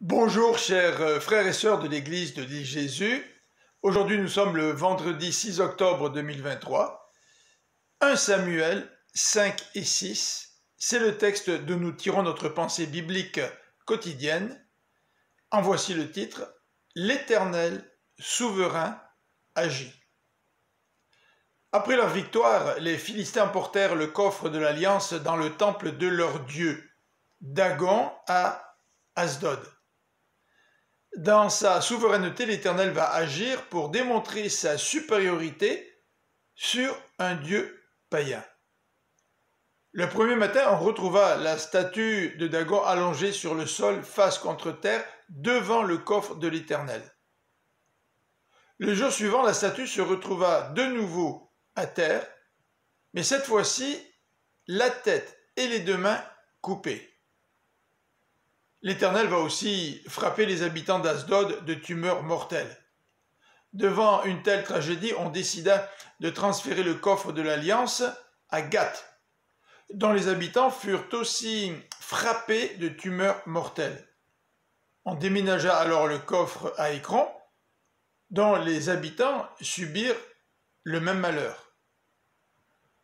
Bonjour chers euh, frères et sœurs de l'Église de l'île Jésus. Aujourd'hui nous sommes le vendredi 6 octobre 2023. 1 Samuel 5 et 6, c'est le texte dont nous tirons notre pensée biblique quotidienne. En voici le titre, L'Éternel souverain agit. Après leur victoire, les Philistins portèrent le coffre de l'Alliance dans le temple de leur Dieu, Dagon à Asdod. Dans sa souveraineté, l'Éternel va agir pour démontrer sa supériorité sur un Dieu païen. Le premier matin, on retrouva la statue de Dagon allongée sur le sol face contre terre devant le coffre de l'Éternel. Le jour suivant, la statue se retrouva de nouveau à terre, mais cette fois-ci, la tête et les deux mains coupées. L'Éternel va aussi frapper les habitants d'Asdod de tumeurs mortelles. Devant une telle tragédie, on décida de transférer le coffre de l'Alliance à Gath, dont les habitants furent aussi frappés de tumeurs mortelles. On déménagea alors le coffre à Écron, dont les habitants subirent le même malheur.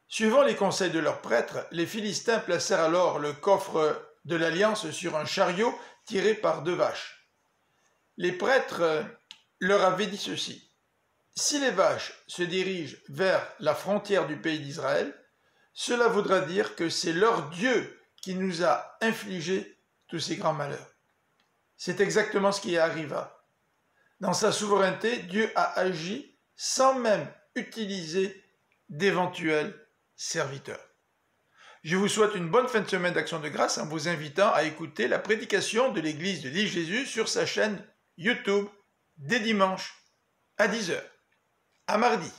Suivant les conseils de leurs prêtres, les Philistins placèrent alors le coffre de l'alliance sur un chariot tiré par deux vaches. Les prêtres leur avaient dit ceci. Si les vaches se dirigent vers la frontière du pays d'Israël, cela voudra dire que c'est leur Dieu qui nous a infligé tous ces grands malheurs. C'est exactement ce qui arriva. Dans sa souveraineté, Dieu a agi sans même utiliser d'éventuels serviteurs. Je vous souhaite une bonne fin de semaine d'action de grâce en vous invitant à écouter la prédication de l'Église de l'île Jésus sur sa chaîne YouTube dès dimanche à 10h. À mardi.